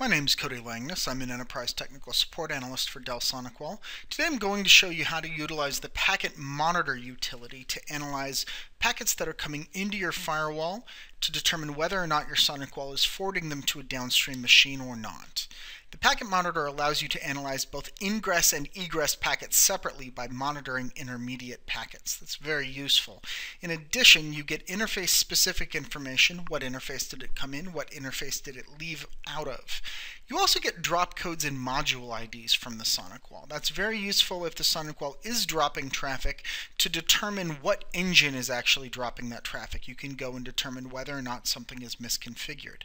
My name is Cody Langness. I'm an Enterprise Technical Support Analyst for Dell SonicWall. Today I'm going to show you how to utilize the Packet Monitor utility to analyze packets that are coming into your firewall to determine whether or not your SonicWall is forwarding them to a downstream machine or not. The packet monitor allows you to analyze both ingress and egress packets separately by monitoring intermediate packets. That's very useful. In addition, you get interface specific information. What interface did it come in? What interface did it leave out of? You also get drop codes and module IDs from the SonicWall. That's very useful if the SonicWall is dropping traffic to determine what engine is actually dropping that traffic. You can go and determine whether or not something is misconfigured.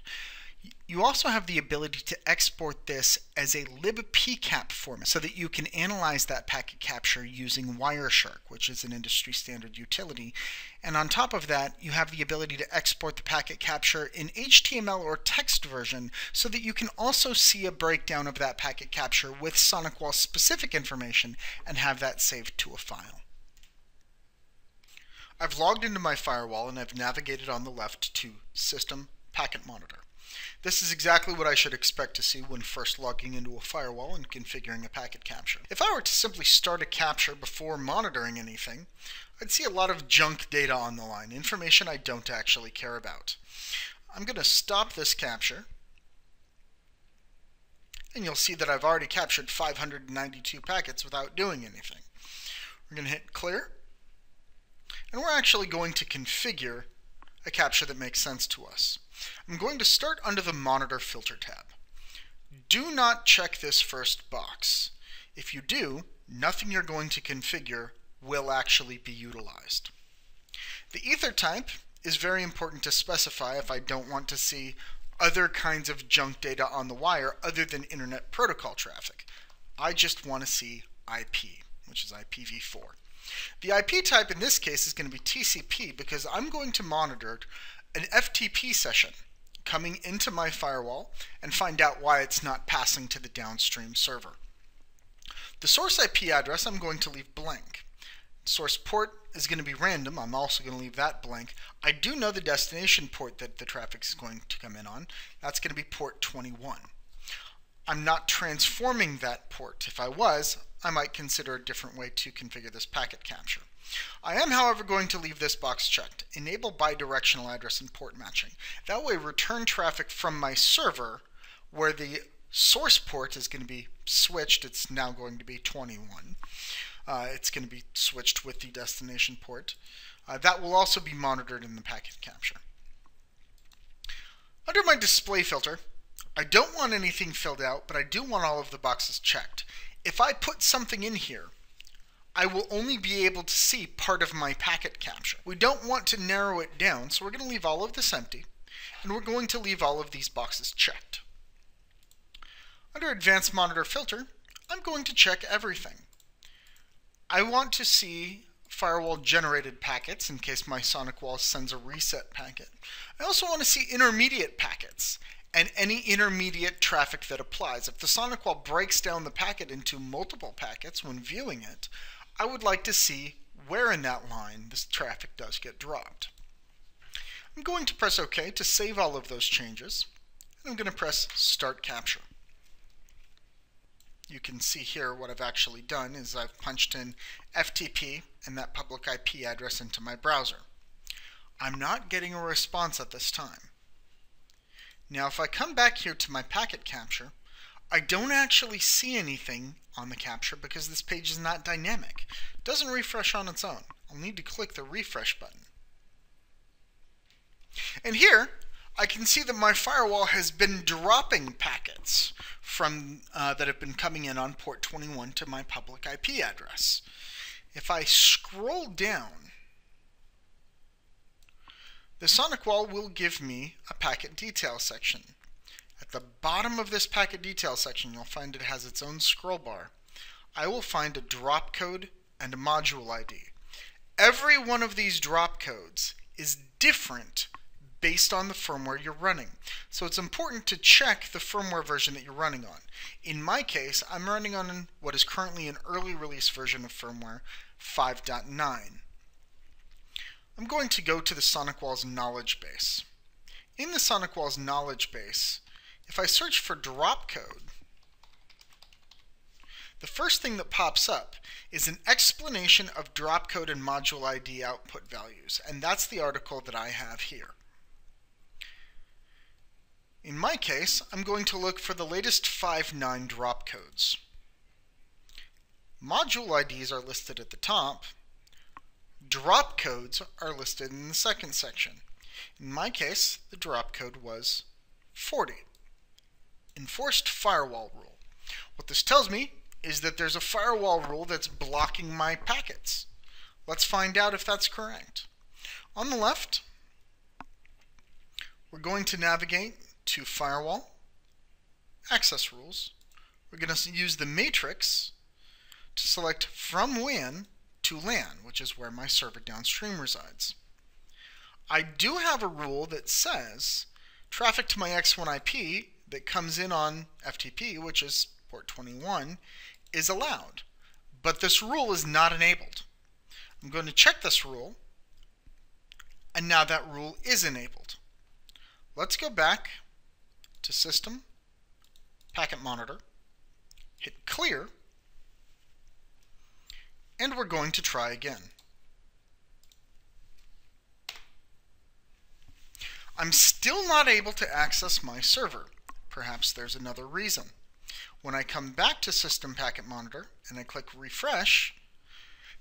You also have the ability to export this as a libpcap format so that you can analyze that packet capture using Wireshark, which is an industry standard utility. And on top of that, you have the ability to export the packet capture in HTML or text version so that you can also see a breakdown of that packet capture with SonicWall specific information and have that saved to a file. I've logged into my firewall and I've navigated on the left to System Packet Monitor. This is exactly what I should expect to see when first logging into a firewall and configuring a packet capture. If I were to simply start a capture before monitoring anything, I'd see a lot of junk data on the line, information I don't actually care about. I'm going to stop this capture, and you'll see that I've already captured 592 packets without doing anything. We're going to hit clear, and we're actually going to configure a capture that makes sense to us. I'm going to start under the Monitor Filter tab. Do not check this first box. If you do, nothing you're going to configure will actually be utilized. The ether type is very important to specify if I don't want to see other kinds of junk data on the wire other than Internet Protocol traffic. I just want to see IP, which is IPv4. The IP type in this case is going to be TCP because I'm going to monitor an FTP session coming into my firewall and find out why it's not passing to the downstream server. The source IP address I'm going to leave blank. Source port is going to be random. I'm also going to leave that blank. I do know the destination port that the traffic is going to come in on. That's going to be port 21. I'm not transforming that port. If I was, I might consider a different way to configure this packet capture. I am, however, going to leave this box checked. Enable bidirectional address and port matching. That way return traffic from my server where the source port is going to be switched. It's now going to be 21. Uh, it's going to be switched with the destination port. Uh, that will also be monitored in the packet capture. Under my display filter, I don't want anything filled out, but I do want all of the boxes checked. If I put something in here, I will only be able to see part of my packet capture. We don't want to narrow it down, so we're going to leave all of this empty, and we're going to leave all of these boxes checked. Under Advanced Monitor Filter, I'm going to check everything. I want to see firewall generated packets in case my SonicWall sends a reset packet. I also want to see intermediate packets and any intermediate traffic that applies. If the SonicWall breaks down the packet into multiple packets when viewing it, I would like to see where in that line this traffic does get dropped. I'm going to press OK to save all of those changes. And I'm going to press Start Capture. You can see here what I've actually done is I've punched in FTP and that public IP address into my browser. I'm not getting a response at this time. Now if I come back here to my packet capture, I don't actually see anything on the capture because this page is not dynamic. It doesn't refresh on its own. I'll need to click the refresh button. And here, I can see that my firewall has been dropping packets from uh, that have been coming in on port 21 to my public IP address. If I scroll down, the SonicWall will give me a packet detail section. At the bottom of this packet detail section, you'll find it has its own scroll bar. I will find a drop code and a module ID. Every one of these drop codes is different based on the firmware you're running. So it's important to check the firmware version that you're running on. In my case, I'm running on what is currently an early release version of firmware 5.9. I'm going to go to the SonicWall's knowledge base. In the SonicWall's knowledge base, if I search for drop code, the first thing that pops up is an explanation of drop code and module ID output values, and that's the article that I have here. In my case, I'm going to look for the latest 5.9 drop codes. Module IDs are listed at the top. Drop codes are listed in the second section. In my case, the drop code was 40. Enforced firewall rule. What this tells me is that there's a firewall rule that's blocking my packets. Let's find out if that's correct. On the left, we're going to navigate to Firewall, Access Rules. We're going to use the matrix to select from WAN to LAN, which is where my server downstream resides. I do have a rule that says traffic to my X1 IP that comes in on FTP, which is port 21, is allowed, but this rule is not enabled. I'm going to check this rule, and now that rule is enabled. Let's go back to System, Packet Monitor, hit Clear, and we're going to try again. I'm still not able to access my server. Perhaps there's another reason. When I come back to System Packet Monitor and I click Refresh,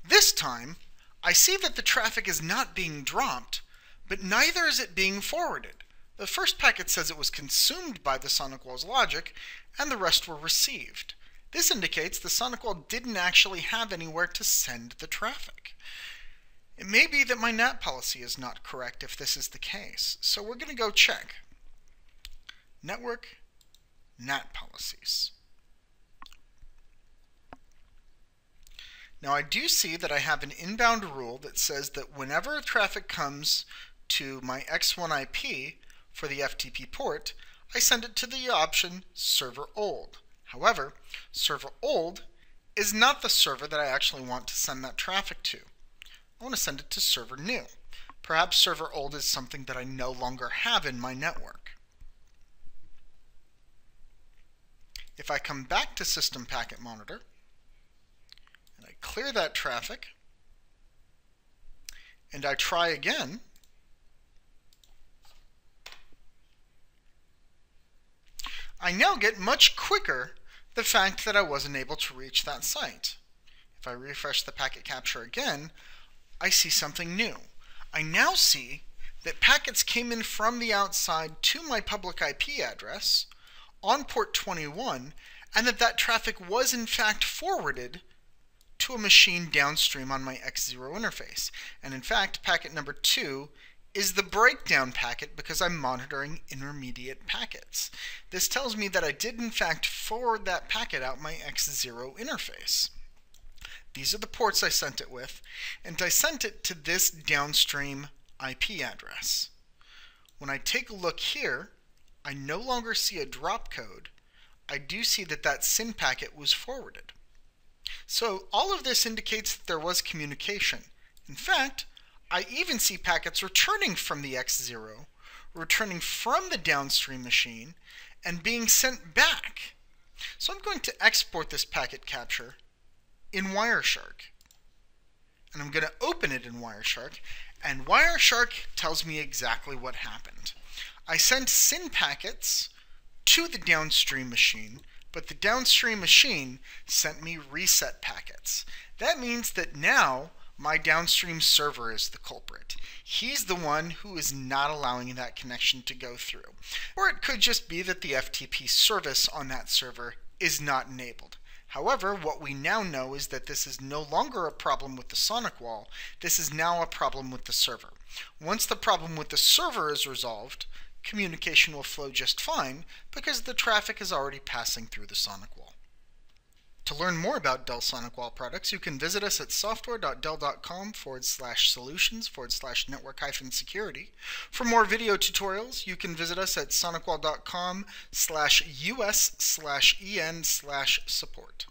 this time I see that the traffic is not being dropped, but neither is it being forwarded. The first packet says it was consumed by the SonicWall's logic, and the rest were received. This indicates the SonicWall didn't actually have anywhere to send the traffic. It may be that my NAT policy is not correct if this is the case, so we're going to go check. Network NAT policies. Now I do see that I have an inbound rule that says that whenever traffic comes to my X1 IP for the FTP port, I send it to the option server old. However, server old is not the server that I actually want to send that traffic to. I want to send it to server new. Perhaps server old is something that I no longer have in my network. If I come back to System Packet Monitor, and I clear that traffic, and I try again, I now get much quicker the fact that I wasn't able to reach that site. If I refresh the packet capture again, I see something new. I now see that packets came in from the outside to my public IP address on port 21 and that that traffic was in fact forwarded to a machine downstream on my X0 interface. And in fact, packet number two is the breakdown packet because I'm monitoring intermediate packets. This tells me that I did in fact forward that packet out my X0 interface. These are the ports I sent it with, and I sent it to this downstream IP address. When I take a look here, I no longer see a drop code. I do see that that SYN packet was forwarded. So all of this indicates that there was communication. In fact, I even see packets returning from the X0, returning from the downstream machine, and being sent back. So I'm going to export this packet capture in Wireshark. And I'm going to open it in Wireshark, and Wireshark tells me exactly what happened. I sent SYN packets to the downstream machine but the downstream machine sent me reset packets. That means that now my downstream server is the culprit. He's the one who is not allowing that connection to go through. Or it could just be that the FTP service on that server is not enabled. However, what we now know is that this is no longer a problem with the SonicWall, this is now a problem with the server. Once the problem with the server is resolved, communication will flow just fine because the traffic is already passing through the SonicWall. To learn more about Dell SonicWall products, you can visit us at software.dell.com forward slash solutions forward slash network hyphen security. For more video tutorials, you can visit us at sonicwall.com slash us slash en slash support.